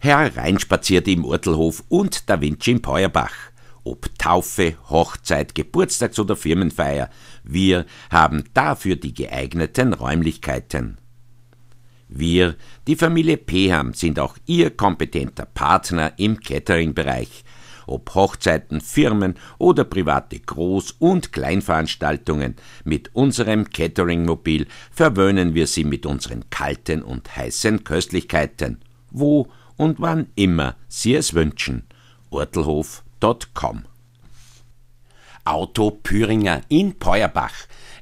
hereinspaziert im Urtelhof und Da Vinci im Peuerbach. Ob Taufe, Hochzeit, Geburtstags- oder Firmenfeier, wir haben dafür die geeigneten Räumlichkeiten. Wir, die Familie Peham, sind auch Ihr kompetenter Partner im Catering-Bereich. Ob Hochzeiten, Firmen oder private Groß- und Kleinveranstaltungen, mit unserem Catering-Mobil verwöhnen wir Sie mit unseren kalten und heißen Köstlichkeiten, wo und wann immer Sie es wünschen. Ortelhof.com Auto Püringer in Peuerbach.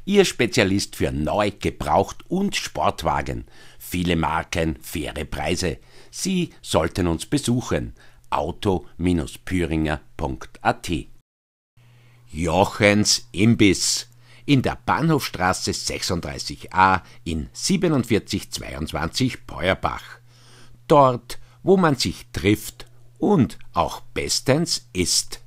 Ihr Spezialist für neu, gebraucht und Sportwagen. Viele Marken, faire Preise. Sie sollten uns besuchen. auto-püringer.at Jochens Imbiss in der Bahnhofstraße 36a in 4722 Peuerbach. Dort, wo man sich trifft und auch bestens isst.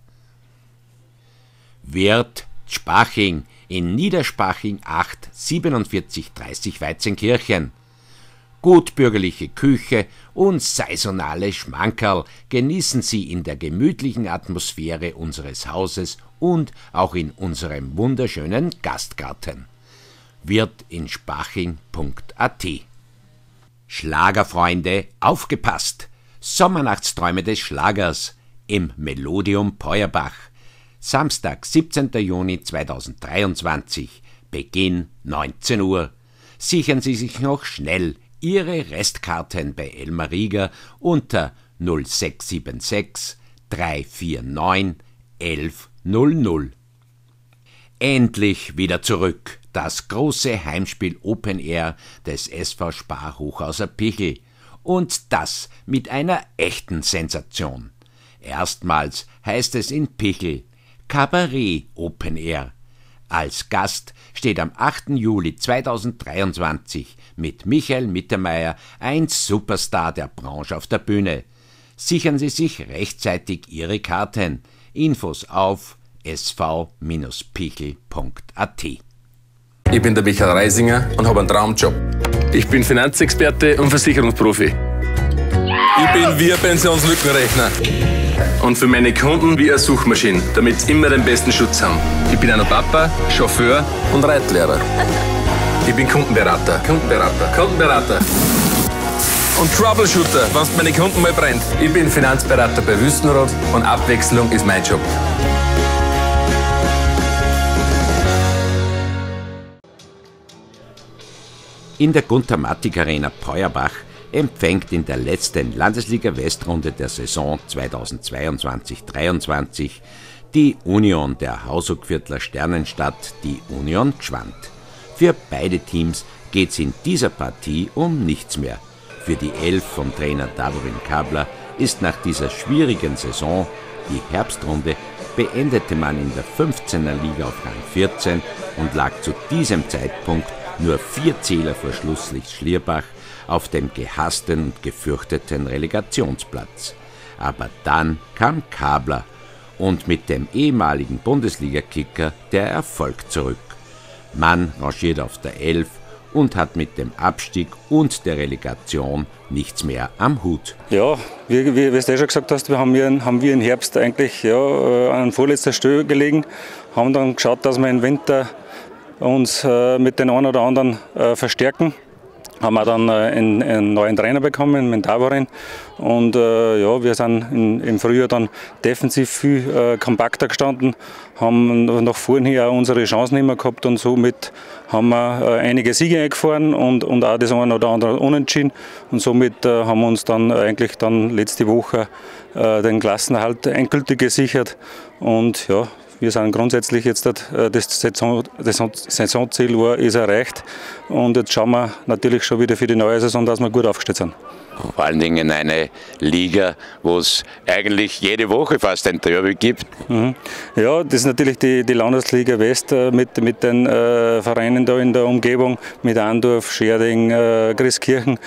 Wirt Spaching in Niederspaching 8 4730 Weizenkirchen gutbürgerliche Küche und saisonale Schmankerl genießen Sie in der gemütlichen Atmosphäre unseres Hauses und auch in unserem wunderschönen Gastgarten. Wird in spaching.at Schlagerfreunde, aufgepasst! Sommernachtsträume des Schlagers im Melodium Peuerbach. Samstag, 17. Juni 2023, Beginn 19 Uhr. Sichern Sie sich noch schnell Ihre Restkarten bei Elmar Rieger unter 0676 349 1100. Endlich wieder zurück. Das große Heimspiel Open Air des SV Spar Hochhauser Pichel. Und das mit einer echten Sensation. Erstmals heißt es in Pichel Kabarett Open Air. Als Gast steht am 8. Juli 2023 mit Michael Mittermeier ein Superstar der Branche auf der Bühne. Sichern Sie sich rechtzeitig Ihre Karten. Infos auf sv-pichel.at. Ich bin der Michael Reisinger und habe einen Traumjob. Ich bin Finanzexperte und Versicherungsprofi. Ich bin wie ein Pensionslückenrechner. Und für meine Kunden wie eine Suchmaschine, damit sie immer den besten Schutz haben. Ich bin auch Papa, Chauffeur und Reitlehrer. Ich bin Kundenberater, Kundenberater, Kundenberater. Und Troubleshooter, wenn es meine Kunden mal brennt. Ich bin Finanzberater bei Wüstenrot und Abwechslung ist mein Job. In der Guntermatic Arena Peuerbach empfängt in der letzten Landesliga Westrunde der Saison 2022-23 die Union der Hausugviertler Sternenstadt die Union Gschwand. Für beide Teams geht's in dieser Partie um nichts mehr. Für die Elf vom Trainer Davorin Kabler ist nach dieser schwierigen Saison die Herbstrunde beendete man in der 15er Liga auf Rang 14 und lag zu diesem Zeitpunkt nur vier Zähler vor Schlusslicht Schlierbach auf dem gehassten und gefürchteten Relegationsplatz. Aber dann kam Kabler und mit dem ehemaligen Bundesliga-Kicker der Erfolg zurück. Man rangiert auf der Elf und hat mit dem Abstieg und der Relegation nichts mehr am Hut. Ja, wie, wie, wie du eh schon gesagt hast, wir haben, wir, haben wir im Herbst eigentlich ja, äh, an vorletzter Stelle gelegen, haben dann geschaut, dass wir im Winter uns äh, mit den einen oder anderen äh, verstärken haben wir dann einen, äh, einen, neuen Trainer bekommen, mit Davorin. Und äh, ja, wir sind in, im Frühjahr dann defensiv viel äh, kompakter gestanden, haben nach vorhin hier auch unsere Chancen immer gehabt und somit haben wir äh, einige Siege eingefahren und, und auch das eine oder andere unentschieden. Und somit haben wir uns dann eigentlich dann letzte Woche den Klassenerhalt endgültig gesichert. Und ja, wir sind grundsätzlich jetzt äh, das, Saison, das Saisonziel war, ist erreicht und jetzt schauen wir natürlich schon wieder für die neue Saison, dass wir gut aufgestellt sind. Vor allen Dingen eine Liga, wo es eigentlich jede Woche fast ein Derby gibt. Mhm. Ja, das ist natürlich die, die Landesliga West äh, mit, mit den äh, Vereinen da in der Umgebung, mit Andorf, Scherding, äh, Grieskirchen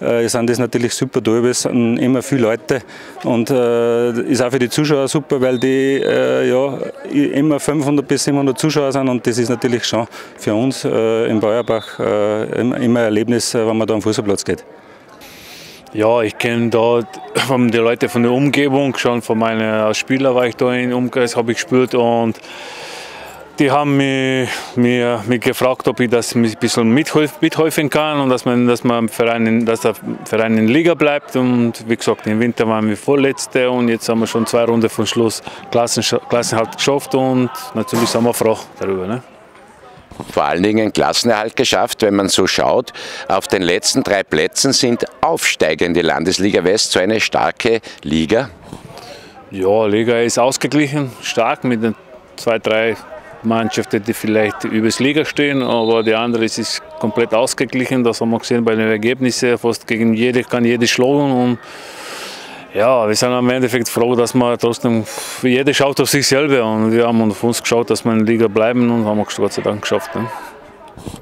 äh, sind das natürlich super Derbys, sind immer viele Leute und äh, ist auch für die Zuschauer super, weil die äh, ja, immer 500 bis 700 Zuschauer sind und das ist natürlich schon für uns äh, im Beuerbach äh, immer ein Erlebnis, äh, wenn man da am Fußballplatz geht. Ja, ich kenne dort von die Leute von der Umgebung, schon von meinen Spieler war ich da im Umkreis, habe ich gespielt und die haben mich, mir, mich gefragt, ob ich das ein bisschen mithelfen kann und dass, man, dass, man Verein, dass der Verein in Liga bleibt. Und wie gesagt, im Winter waren wir Vorletzte und jetzt haben wir schon zwei Runden von Schluss Klassen, Klassenhalt geschafft und natürlich sind wir froh darüber. Ne? Vor allen Dingen Klassenerhalt geschafft, wenn man so schaut. Auf den letzten drei Plätzen sind aufsteigende Landesliga West, so eine starke Liga. Ja, Liga ist ausgeglichen, stark mit den zwei, drei Mannschaften, die vielleicht übers Liga stehen, aber die andere ist, ist komplett ausgeglichen. Das haben wir gesehen bei den Ergebnissen. Fast gegen jede kann jede schlagen. Und ja, wir sind am Endeffekt froh, dass man trotzdem, jeder schaut auf sich selber und wir haben auf uns geschaut, dass wir in der Liga bleiben und haben es Gott sei Dank geschafft. Ne?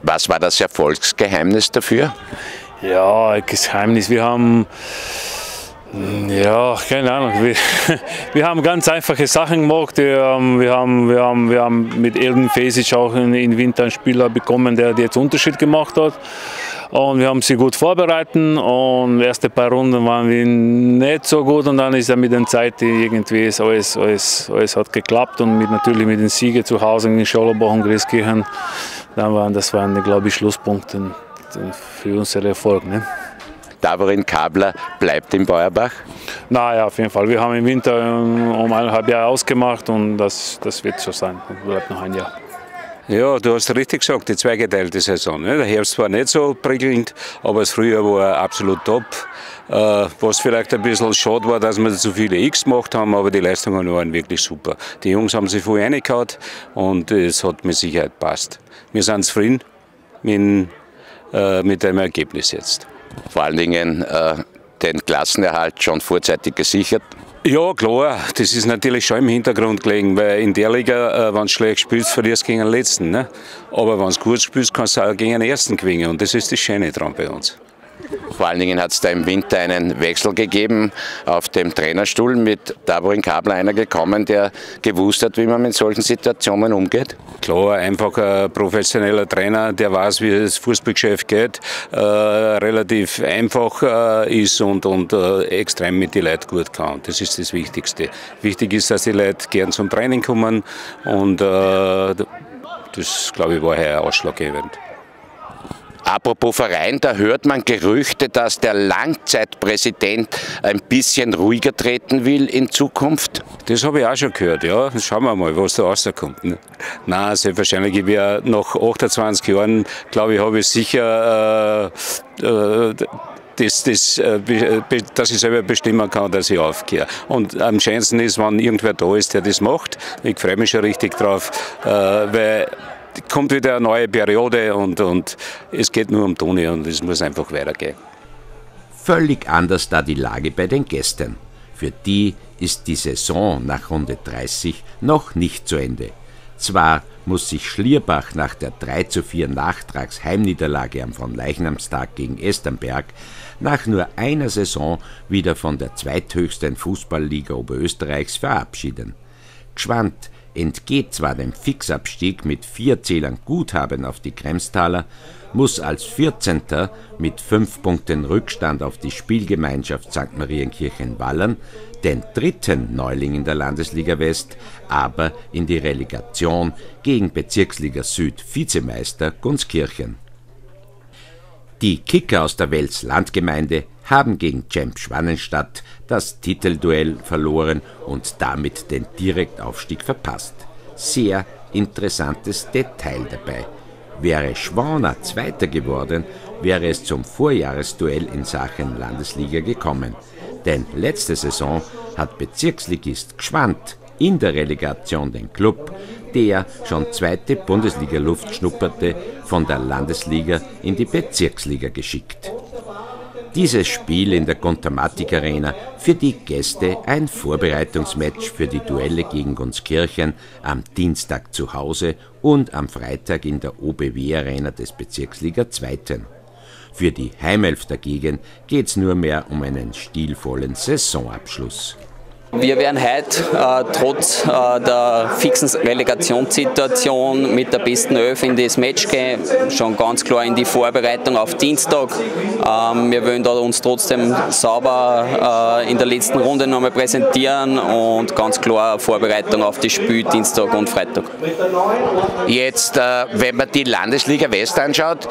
Was war das Erfolgsgeheimnis dafür? Ja, Geheimnis. Wir haben ja, keine Ahnung. Wir, wir, haben ganz einfache Sachen gemacht. Wir haben, wir haben, wir haben, mit Elden Fesic auch in Winter einen Spieler bekommen, der jetzt Unterschied gemacht hat. Und wir haben sie gut vorbereitet und die ersten paar Runden waren wir nicht so gut und dann ist er mit der Zeit irgendwie alles, alles, alles hat geklappt und mit, natürlich mit den Siegen zu Hause in Schollerbach und Grieskirchen, dann waren, das waren, glaube ich, Schlusspunkte für unseren Erfolg. Ne? Davorin Kabler bleibt in Beuerbach? Naja, auf jeden Fall. Wir haben im Winter um eineinhalb Jahre ausgemacht und das, das wird so sein. Bleibt noch ein Jahr. Ja, du hast richtig gesagt, die zweigeteilte Saison. Der Herbst war nicht so prickelnd, aber das Frühjahr war absolut top. Äh, was vielleicht ein bisschen schade war, dass wir zu viele X gemacht haben, aber die Leistungen waren wirklich super. Die Jungs haben sich voll reingehauen und es hat mit Sicherheit passt. Wir sind zufrieden mit, äh, mit dem Ergebnis jetzt vor allen Dingen äh, den Klassenerhalt schon vorzeitig gesichert? Ja, klar, das ist natürlich schon im Hintergrund gelegen, weil in der Liga, äh, wenn du schlecht spielst, verlierst du gegen den Letzten. Ne? Aber wenn du gut spielst, kannst du auch gegen den Ersten gewinnen und das ist das Schöne dran bei uns. Vor allen Dingen hat es da im Winter einen Wechsel gegeben auf dem Trainerstuhl mit Daborin Kabler einer gekommen, der gewusst hat, wie man mit solchen Situationen umgeht. Klar, einfach ein professioneller Trainer, der weiß, wie das Fußballgeschäft geht, äh, relativ einfach äh, ist und, und äh, extrem mit den Leuten gut kann. Das ist das Wichtigste. Wichtig ist, dass die Leute gern zum Training kommen und äh, das, glaube ich, war heuer ausschlaggebend. Apropos Verein, da hört man Gerüchte, dass der Langzeitpräsident ein bisschen ruhiger treten will in Zukunft. Das habe ich auch schon gehört, ja. Schauen wir mal, was da rauskommt. Ne? Nein, selbstverständlich, ich werde nach 28 Jahren, glaube ich, habe ich sicher äh, äh, das, das, äh, dass ich selber bestimmen kann, dass ich aufgehe. Und am schönsten ist, wenn irgendwer da ist, der das macht. Ich freue mich schon richtig drauf, äh, weil kommt wieder eine neue Periode und, und es geht nur um Toni und es muss einfach weitergehen. Völlig anders da die Lage bei den Gästen. Für die ist die Saison nach Runde 30 noch nicht zu Ende. Zwar muss sich Schlierbach nach der 3 zu 4 Nachtragsheimniederlage am von Leichnamstag gegen Esternberg nach nur einer Saison wieder von der zweithöchsten Fußballliga Oberösterreichs verabschieden. Gschwand entgeht zwar dem Fixabstieg mit vier Zählern Guthaben auf die Kremstaler, muss als 14. mit fünf Punkten Rückstand auf die Spielgemeinschaft St. Marienkirchen-Wallern, den dritten Neuling in der Landesliga West, aber in die Relegation gegen Bezirksliga Süd Vizemeister Gunskirchen. Die Kicker aus der Wels Landgemeinde haben gegen Cemp Schwannenstadt das Titelduell verloren und damit den Direktaufstieg verpasst. Sehr interessantes Detail dabei. Wäre Schwaner Zweiter geworden, wäre es zum Vorjahresduell in Sachen Landesliga gekommen. Denn letzte Saison hat Bezirksligist Gschwand in der Relegation den Club, der schon zweite Bundesliga-Luft schnupperte, von der Landesliga in die Bezirksliga geschickt. Dieses Spiel in der Gontamatik Arena für die Gäste ein Vorbereitungsmatch für die Duelle gegen Gunskirchen am Dienstag zu Hause und am Freitag in der OBW Arena des Bezirksliga 2. Für die Heimelf dagegen geht's nur mehr um einen stilvollen Saisonabschluss. Wir werden heute äh, trotz äh, der fixen Relegationssituation mit der besten Elf in das Match gehen, schon ganz klar in die Vorbereitung auf Dienstag. Ähm, wir wollen da uns trotzdem sauber äh, in der letzten Runde nochmal präsentieren und ganz klar Vorbereitung auf das Spiel Dienstag und Freitag. Jetzt, äh, wenn man die Landesliga West anschaut,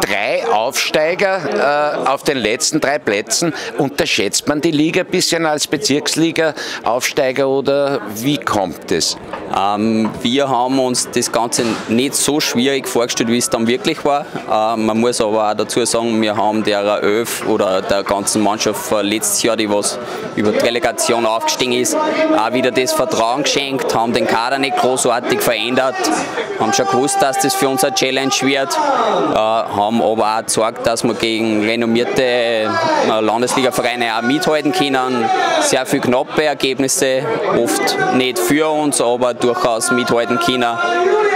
drei Aufsteiger äh, auf den letzten drei Plätzen, unterschätzt man die Liga ein bisschen als Bezirksliga? Absteiger, Aufsteiger oder wie kommt es? Ähm, wir haben uns das Ganze nicht so schwierig vorgestellt, wie es dann wirklich war. Ähm, man muss aber auch dazu sagen, wir haben der Öf oder der ganzen Mannschaft letztes Jahr, die was über die Relegation aufgestiegen ist, auch wieder das Vertrauen geschenkt, haben den Kader nicht großartig verändert, haben schon gewusst, dass das für uns eine Challenge wird, äh, haben aber auch gezeigt, dass wir gegen renommierte äh, Landesliga-Vereine auch mithalten können, sehr viel knapp knappe Ergebnisse, oft nicht für uns, aber durchaus mithalten können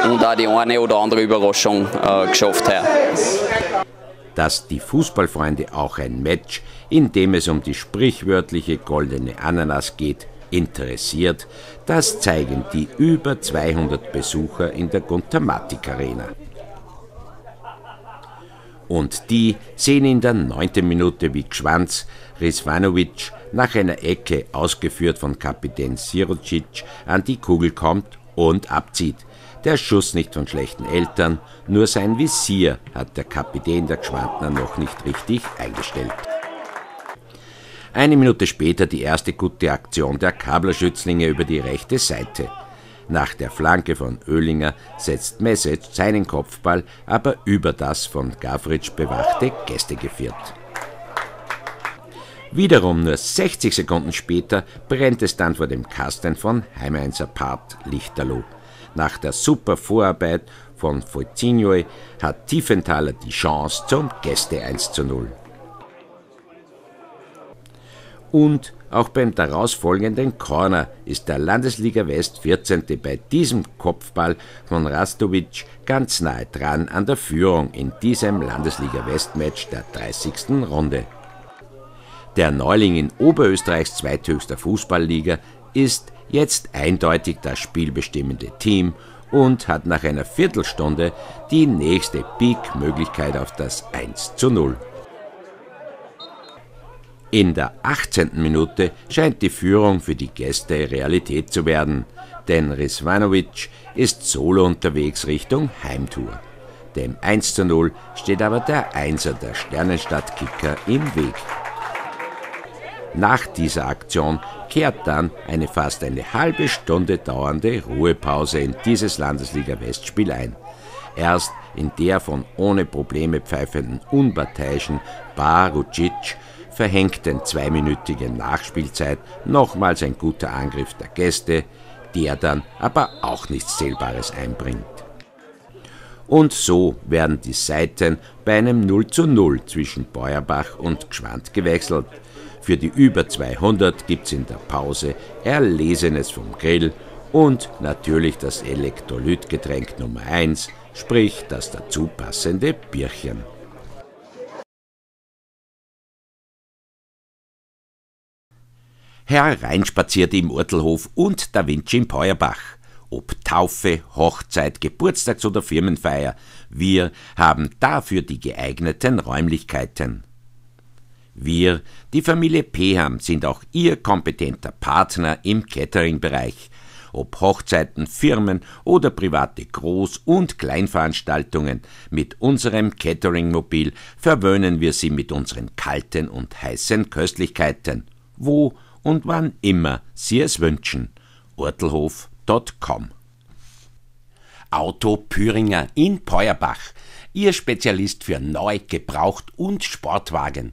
und auch die eine oder andere Überraschung äh, geschafft haben. Dass die Fußballfreunde auch ein Match, in dem es um die sprichwörtliche goldene Ananas geht, interessiert, das zeigen die über 200 Besucher in der Guntermatik Arena. Und die sehen in der neunten Minute wie Gschwanz Rizvanovic nach einer Ecke, ausgeführt von Kapitän Sirocic, an die Kugel kommt und abzieht. Der Schuss nicht von schlechten Eltern, nur sein Visier hat der Kapitän der Gschwandner noch nicht richtig eingestellt. Eine Minute später die erste gute Aktion der Kablerschützlinge über die rechte Seite. Nach der Flanke von Oehlinger setzt Message seinen Kopfball aber über das von Gavric bewachte Gästegeviert. Wiederum nur 60 Sekunden später brennt es dann vor dem Kasten von Heimeinser Part Lichterloh. Nach der super Vorarbeit von Foizinhoe hat Tiefenthaler die Chance zum Gäste 1 zu 0. Und auch beim daraus folgenden Corner ist der Landesliga West 14. bei diesem Kopfball von Rastovic ganz nahe dran an der Führung in diesem Landesliga West Match der 30. Runde. Der Neuling in Oberösterreichs zweithöchster Fußballliga ist jetzt eindeutig das spielbestimmende Team und hat nach einer Viertelstunde die nächste Peak-Möglichkeit auf das 1 zu 0. In der 18. Minute scheint die Führung für die Gäste Realität zu werden, denn Rizvanovic ist solo unterwegs Richtung Heimtour. Dem 1 zu 0 steht aber der Einser der Sternenstadt-Kicker im Weg. Nach dieser Aktion kehrt dann eine fast eine halbe Stunde dauernde Ruhepause in dieses Landesliga-Westspiel ein. Erst in der von ohne Probleme pfeifenden unparteiischen Barucic verhängten zweiminütigen Nachspielzeit nochmals ein guter Angriff der Gäste, der dann aber auch nichts Zählbares einbringt. Und so werden die Seiten bei einem 0 zu 0 zwischen Beuerbach und Gschwand gewechselt. Für die über 200 gibt's in der Pause Erlesenes vom Grill und natürlich das Elektrolytgetränk Nummer 1, sprich das dazu passende Bierchen. Hereinspazierte im Urtelhof und Da Vinci im Peuerbach. Ob Taufe, Hochzeit, Geburtstags- oder Firmenfeier, wir haben dafür die geeigneten Räumlichkeiten. Wir, die Familie Peham, sind auch Ihr kompetenter Partner im Catering-Bereich. Ob Hochzeiten, Firmen oder private Groß- und Kleinveranstaltungen, mit unserem Catering-Mobil verwöhnen wir Sie mit unseren kalten und heißen Köstlichkeiten, wo und wann immer Sie es wünschen. Ortelhof.com Auto Püringer in Peuerbach, Ihr Spezialist für neu, gebraucht und Sportwagen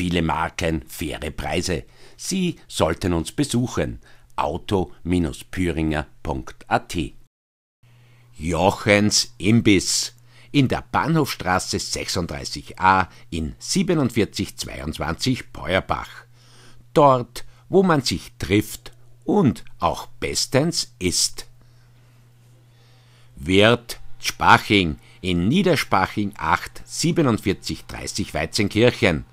viele Marken, faire Preise. Sie sollten uns besuchen. auto-püringer.at Jochens Imbiss in der Bahnhofstraße 36a in 4722 Peuerbach. Dort, wo man sich trifft und auch bestens isst. Wirt Spaching in Niederspaching 8 4730 Weizenkirchen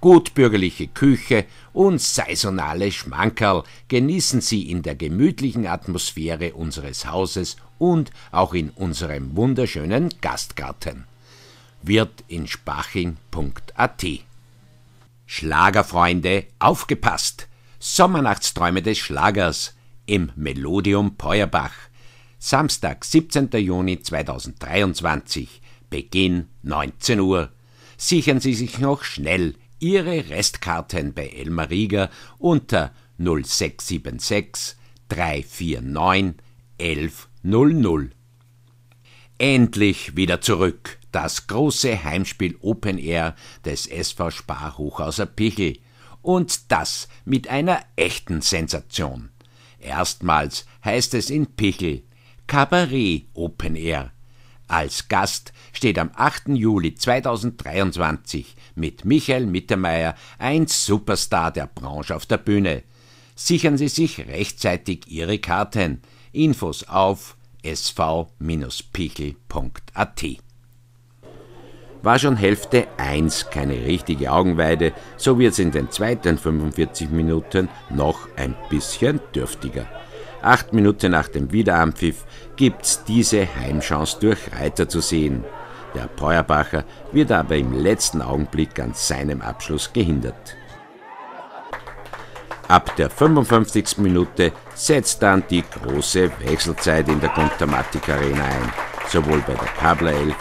Gutbürgerliche Küche und saisonale Schmankerl genießen Sie in der gemütlichen Atmosphäre unseres Hauses und auch in unserem wunderschönen Gastgarten. Wirt in Spaching.at Schlagerfreunde, aufgepasst! Sommernachtsträume des Schlagers im Melodium Peuerbach. Samstag, 17. Juni 2023, Beginn 19 Uhr. Sichern Sie sich noch schnell Ihre Restkarten bei Elmar Rieger unter 0676 349 1100. Endlich wieder zurück. Das große Heimspiel Open Air des SV Spar Hochhauser Pichel. Und das mit einer echten Sensation. Erstmals heißt es in Pichel Kabarett Open Air. Als Gast steht am 8. Juli 2023 mit Michael Mittermeier ein Superstar der Branche auf der Bühne. Sichern Sie sich rechtzeitig Ihre Karten. Infos auf sv-pichel.at. War schon Hälfte 1 keine richtige Augenweide, so wird es in den zweiten 45 Minuten noch ein bisschen dürftiger. Acht Minuten nach dem Wiederanpfiff gibt's diese Heimchance durch Reiter zu sehen. Der Peuerbacher wird aber im letzten Augenblick an seinem Abschluss gehindert. Ab der 55. Minute setzt dann die große Wechselzeit in der Kontermatik Arena ein. Sowohl bei der Kabler 11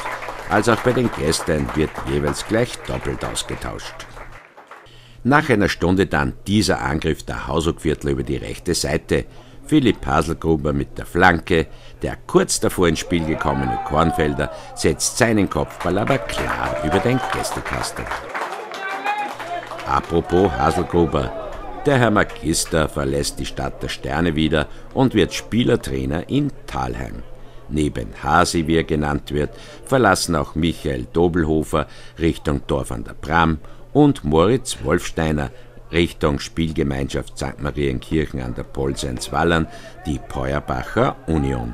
als auch bei den Gästen wird jeweils gleich doppelt ausgetauscht. Nach einer Stunde dann dieser Angriff der Hausogviertler über die rechte Seite, Philipp Haselgruber mit der Flanke, der kurz davor ins Spiel gekommene Kornfelder setzt seinen Kopfball aber klar über den Gästekasten. Apropos Haselgruber, der Herr Magister verlässt die Stadt der Sterne wieder und wird Spielertrainer in Thalheim. Neben Hasi, wie er genannt wird, verlassen auch Michael Dobelhofer Richtung Dorf an der Bram und Moritz Wolfsteiner Richtung Spielgemeinschaft St. Marienkirchen an der Polseinswallern die Peuerbacher Union.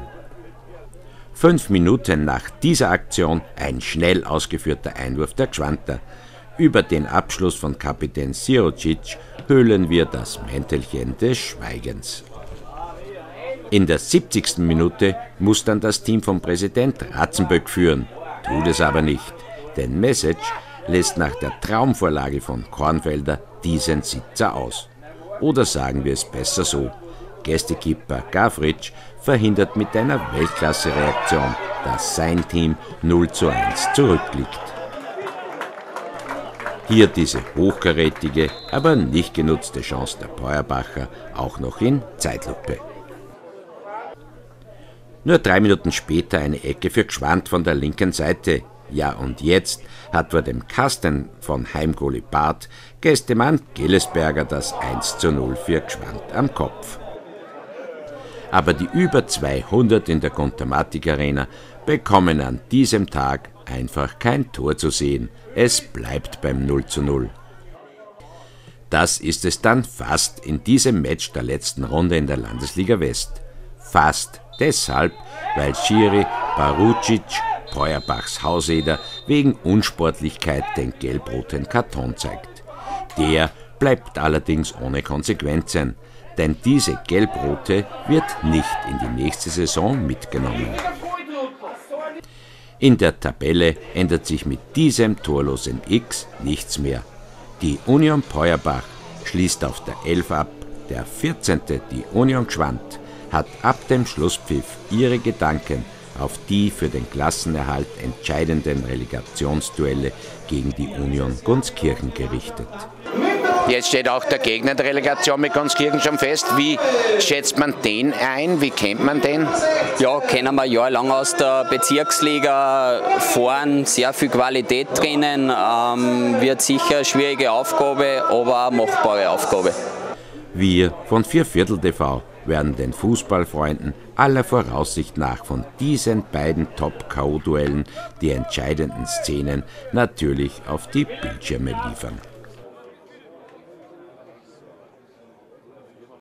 Fünf Minuten nach dieser Aktion ein schnell ausgeführter Einwurf der Gschwanter. Über den Abschluss von Kapitän Sirocic hüllen wir das Mäntelchen des Schweigens. In der 70. Minute muss dann das Team von Präsident Ratzenböck führen, tut es aber nicht, denn Message lässt nach der Traumvorlage von Kornfelder diesen Sitzer aus. Oder sagen wir es besser so, Gästekeeper Gavric verhindert mit einer Weltklasse-Reaktion, dass sein Team 0 zu 1 zurückliegt. Hier diese hochkarätige, aber nicht genutzte Chance der Peuerbacher auch noch in Zeitlupe. Nur drei Minuten später eine Ecke für Gschwand von der linken Seite. Ja, und jetzt hat vor dem Kasten von Heimgoli Barth Gästemann Gillesberger das 1 zu 0 für Gschwand am Kopf. Aber die über 200 in der Kontermatik Arena bekommen an diesem Tag einfach kein Tor zu sehen. Es bleibt beim 0 zu 0. Das ist es dann fast in diesem Match der letzten Runde in der Landesliga West. Fast deshalb, weil Schiri Barucic Feuerbachs Hauseder wegen Unsportlichkeit den gelb-roten Karton zeigt. Der bleibt allerdings ohne Konsequenzen, denn diese gelb-rote wird nicht in die nächste Saison mitgenommen. In der Tabelle ändert sich mit diesem torlosen X nichts mehr. Die Union Feuerbach schließt auf der 11 ab, der 14. die Union Schwand hat ab dem Schlusspfiff ihre Gedanken auf die für den Klassenerhalt entscheidenden Relegationsduelle gegen die Union Gunskirchen gerichtet. Jetzt steht auch der Gegner der Relegation mit Gunskirchen schon fest. Wie schätzt man den ein? Wie kennt man den? Ja, kennen wir jahrelang aus der Bezirksliga fahren, sehr viel Qualität drinnen. Ähm, wird sicher eine schwierige Aufgabe, aber eine machbare Aufgabe. Wir von Vierviertel TV werden den Fußballfreunden aller Voraussicht nach von diesen beiden Top-K.O.-Duellen die entscheidenden Szenen natürlich auf die Bildschirme liefern.